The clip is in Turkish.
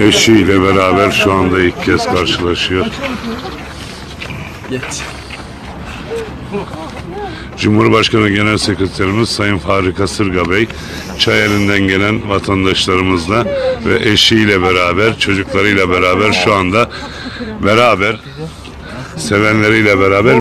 eşiyle beraber şu anda ilk kez karşılaşıyor. Geç. Cumhurbaşkanı Genel Sekreterimiz Sayın Fahri Kasırga Bey, Çayeli'nden gelen vatandaşlarımızla ve eşiyle beraber, çocuklarıyla beraber şu anda beraber, sevenleriyle beraber